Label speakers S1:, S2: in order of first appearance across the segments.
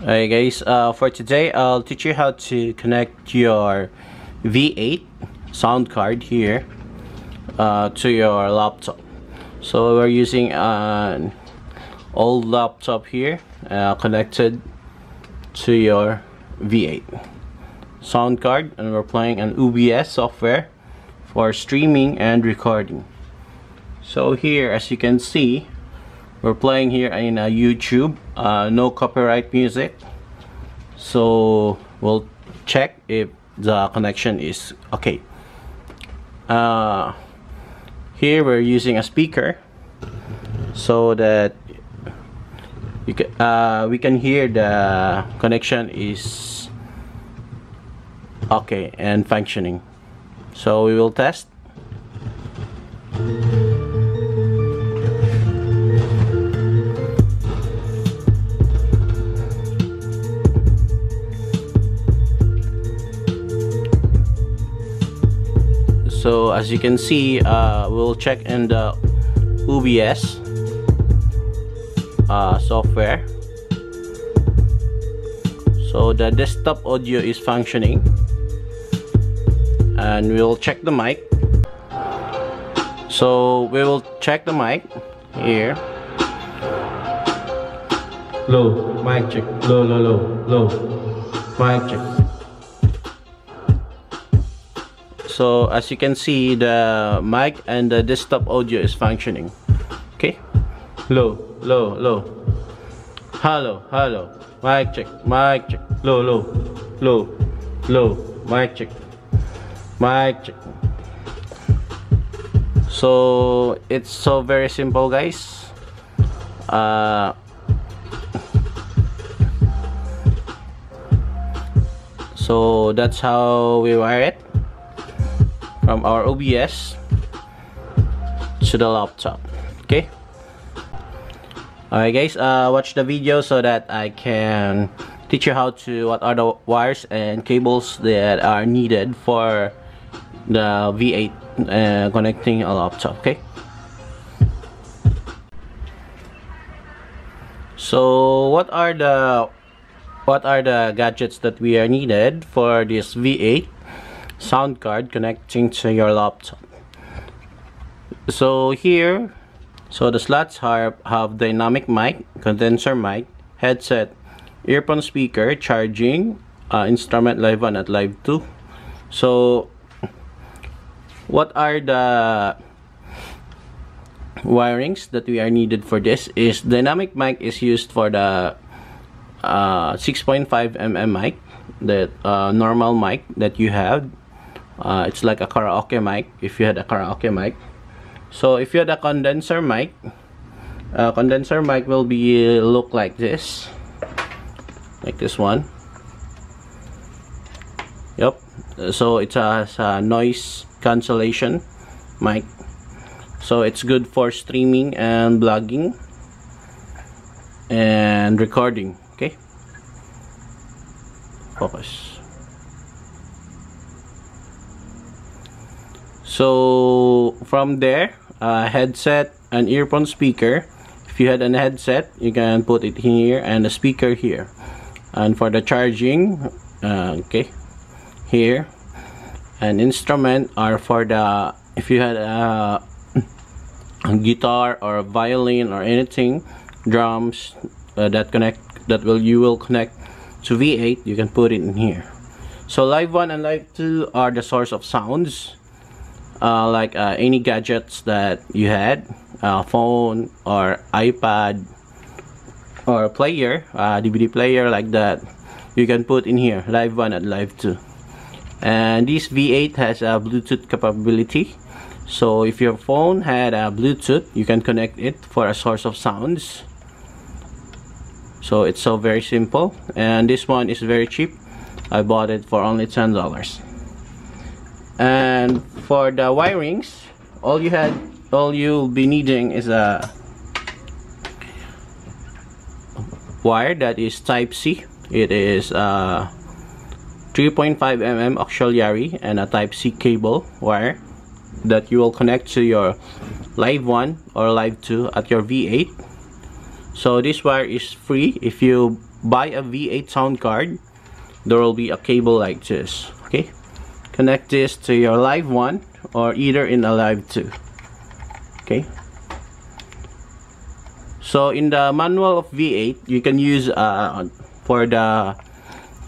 S1: Alright guys, uh, for today I'll teach you how to connect your V8 sound card here uh, to your laptop. So we're using an old laptop here uh, connected to your V8 sound card and we're playing an OBS software for streaming and recording. So here as you can see we're playing here in uh, YouTube uh, no copyright music. So we'll check if the connection is okay. Uh, here we're using a speaker so that you can, uh, we can hear the connection is okay and functioning. So we will test as you can see uh, we'll check in the OBS uh, software. So the desktop audio is functioning. And we'll check the mic. So we will check the mic here. Low mic check. Low low low low. Mic check so as you can see the mic and the desktop audio is functioning. Okay? Low low low. Hello hello. Mic check mic check. Low low low low. Mic check mic check. So it's so very simple guys. Uh, so that's how we wire it from our OBS to the laptop. Okay? Alright guys uh, watch the video so that I can teach you how to what are the wires and cables that are needed for the V8 uh, connecting a laptop okay? So what are the what are the gadgets that we are needed for this V8 sound card connecting to your laptop. So here so the slots have, have dynamic mic condenser mic headset earphone speaker charging uh, instrument live 1 at live 2 so what are the wirings that we are needed for this? Is dynamic mic is used for the uh, 6.5 mm mic the uh, normal mic that you have uh, it's like a karaoke mic if you had a karaoke mic. So if you had a condenser mic uh, condenser mic will be uh, look like this. Like this one. Yep so it has a noise cancellation mic. So it's good for streaming and blogging and recording. Okay? Focus so from there uh, headset and earphone speaker. If you had a headset you can put it here and a speaker here. And for the charging uh, okay here. An instrument are for the if you had a, a guitar or a violin or anything drums uh, that connect that will you will connect to V8 you can put it in here. So live 1 and live 2 are the source of sounds uh, like uh, any gadgets that you had uh, phone or iPad or player DVD uh, player like that you can put in here live 1 and live 2 and this V8 has a Bluetooth capability. So if your phone had a Bluetooth you can connect it for a source of sounds. So it's so very simple. And this one is very cheap. I bought it for only $10 and for the wirings all you had all you'll be needing is a wire that is type C. It is a 3.5 mm auxiliary and a type C cable wire that you will connect to your live 1 or live 2 at your v8 so this wire is free. If you buy a v8 sound card there will be a cable like this okay connect this to your live 1 or either in a live 2 okay? So in the manual of v8 you can use uh, for the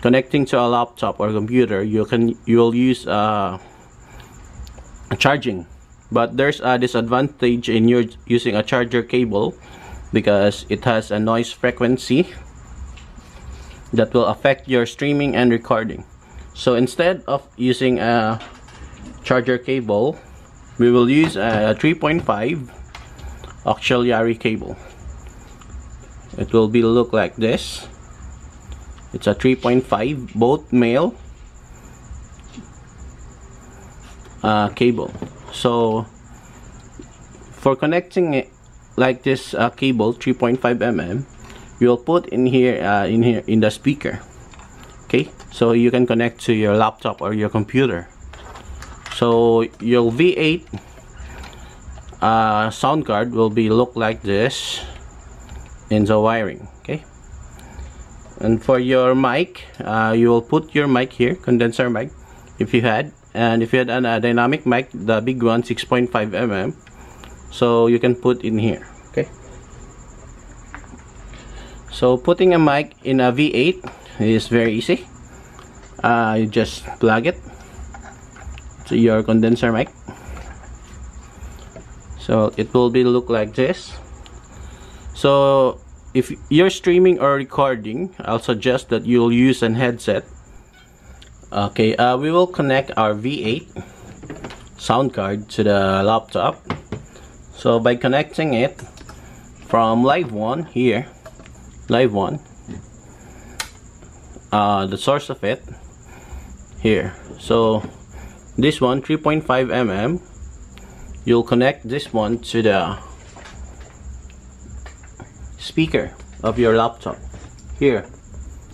S1: connecting to a laptop or computer you can you will use uh, charging. But there's a disadvantage in your using a charger cable because it has a noise frequency that will affect your streaming and recording so instead of using a charger cable we will use a 3.5 auxiliary cable. It will be look like this. It's a 3.5 both male uh, cable. So for connecting it like this uh, cable 3.5 mm you'll put in here uh, in here in the speaker okay so you can connect to your laptop or your computer. So your V8 uh, sound card will be look like this in the wiring okay? And for your mic uh, you will put your mic here condenser mic if you had. And if you had a dynamic mic the big one 6.5 mm so you can put in here okay? So putting a mic in a V8 is very easy. Uh, you just plug it to your condenser mic. So it will be look like this. So if you're streaming or recording I'll suggest that you'll use an headset. Okay uh, we will connect our V8 sound card to the laptop. So by connecting it from live one here live one uh, the source of it. Here. So this one 3.5 mm you'll connect this one to the speaker of your laptop. Here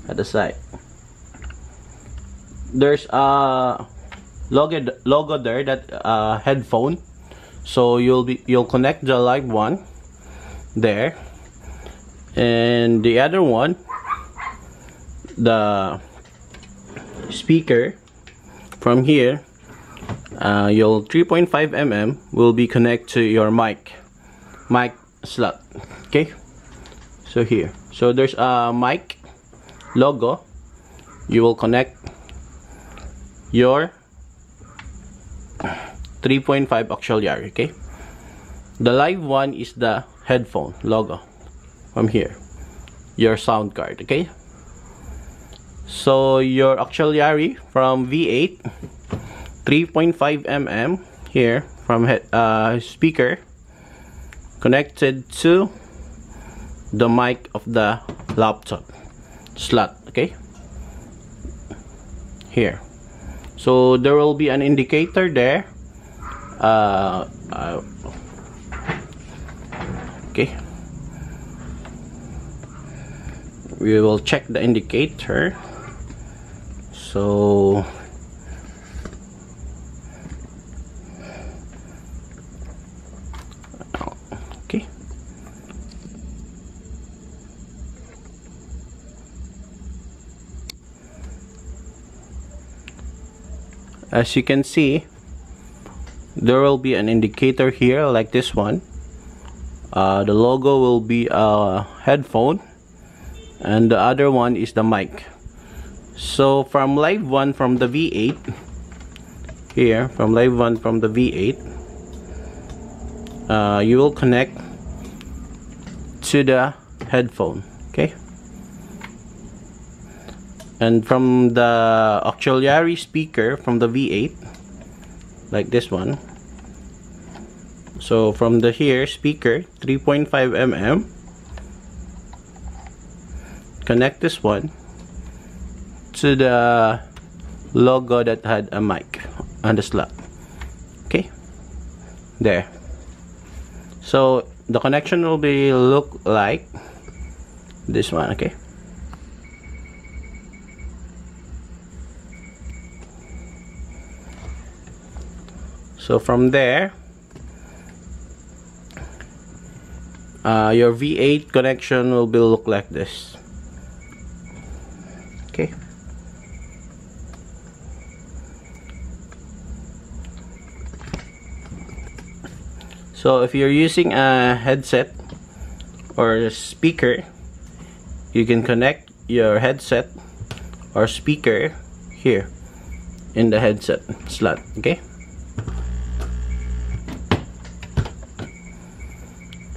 S1: at the side. There's a logo logo there that uh, headphone. So you'll be you'll connect the live one there. And the other one the speaker from here uh, your 3.5 mm will be connect to your mic mic slot okay? So here. So there's a mic logo. You will connect your 3.5 auxiliary okay? The live one is the headphone logo from here. Your sound card okay so your auxiliary from V8 3.5 mm here from uh, speaker connected to the mic of the laptop. Slot okay? Here. So there will be an indicator there. Uh, uh, okay. We will check the indicator so okay. As you can see there will be an indicator here like this one. Uh, the logo will be a headphone and the other one is the mic so from live one from the V8 here from live one from the V8 uh, you will connect to the headphone okay? And from the auxiliary speaker from the V8 like this one. So from the here speaker 3.5 mm connect this one to the logo that had a mic on the slot. Okay? There. So the connection will be look like this one okay? So from there uh, your V8 connection will be look like this so if you're using a headset or a speaker you can connect your headset or speaker here in the headset slot okay?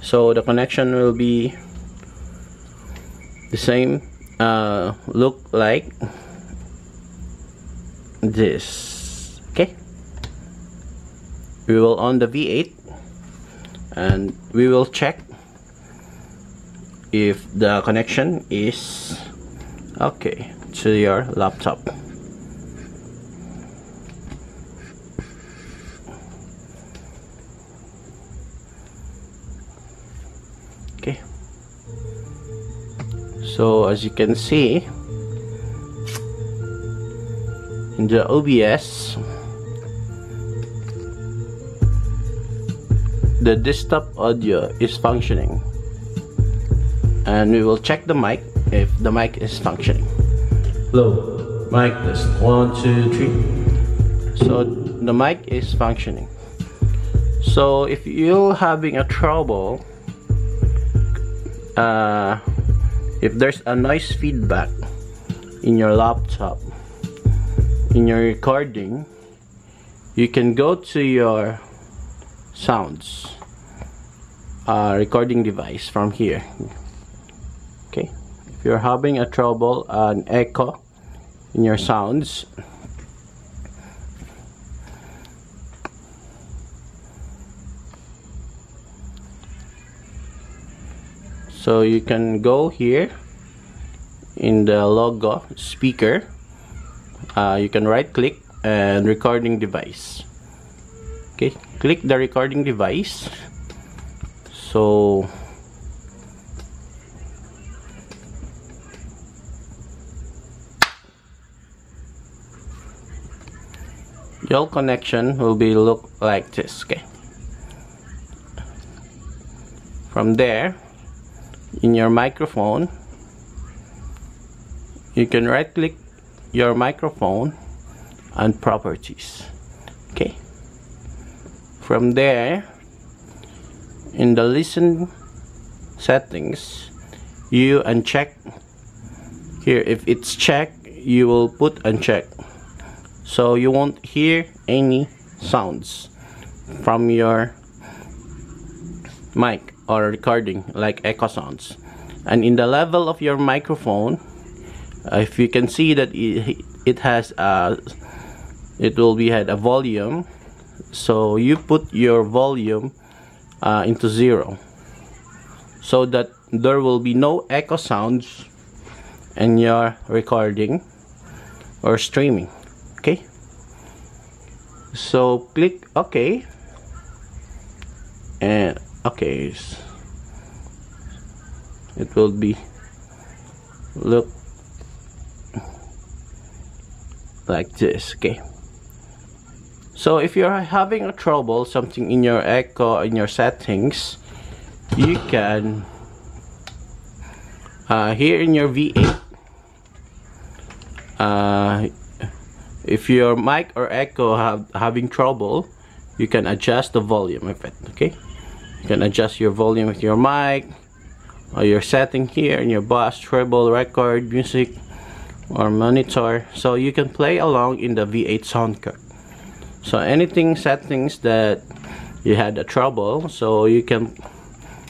S1: So the connection will be the same uh, look like this okay? We will on the V8 and we will check if the connection is okay to your laptop. Okay. So as you can see in the OBS the desktop audio is functioning. And we will check the mic if the mic is functioning. Hello mic test. One two three. So the mic is functioning. So if you're having a trouble uh, if there's a noise feedback in your laptop in your recording you can go to your sounds uh, recording device from here. Okay. If you're having a trouble an echo in your sounds so you can go here in the logo speaker. Uh, you can right click and recording device okay click the recording device. So your connection will be look like this okay? From there in your microphone you can right click your microphone and properties okay from there in the listen settings you uncheck. Here if it's checked you will put uncheck. So you won't hear any sounds from your mic or recording like echo sounds. And in the level of your microphone if you can see that it, it has a it will be had a volume so you put your volume uh, into zero. So that there will be no echo sounds in your recording or streaming. Okay? So click ok. And okay it will be look like this. Okay so if you're having a trouble something in your echo in your settings you can uh, here in your V8 uh, if your mic or echo have having trouble you can adjust the volume of it okay? You can adjust your volume with your mic or your setting here in your bass treble record music or monitor. So you can play along in the V8 sound card so anything settings that you had a trouble so you can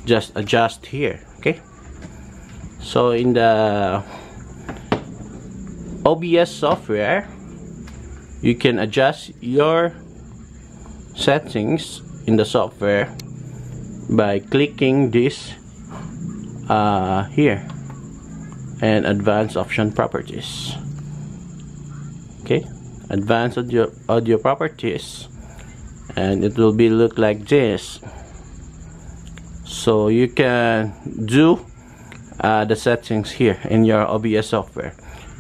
S1: just adjust here okay? So in the OBS software you can adjust your settings in the software by clicking this uh, here and advanced option properties okay advanced audio, audio properties and it will be look like this. So you can do uh, the settings here in your OBS software.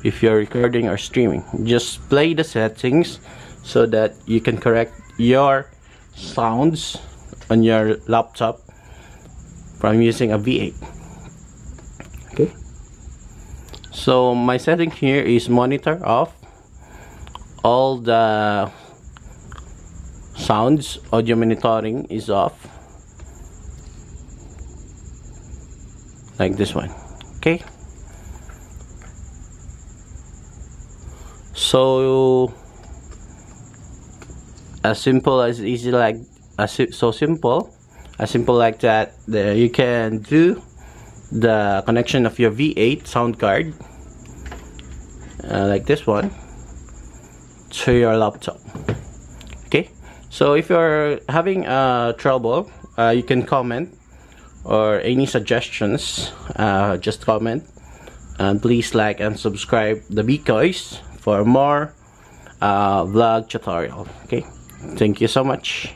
S1: If you're recording or streaming just play the settings so that you can correct your sounds on your laptop from using a V8 okay? So my setting here is monitor off all the sounds audio monitoring is off. Like this one. Okay? So as simple as easy like as so simple as simple like that the, you can do the connection of your V8 sound card uh, like this one to your laptop. Okay? So if you're having uh, trouble uh, you can comment or any suggestions uh, just comment. And please like and subscribe the Beekoy's for more uh, vlog tutorial. Okay? Thank you so much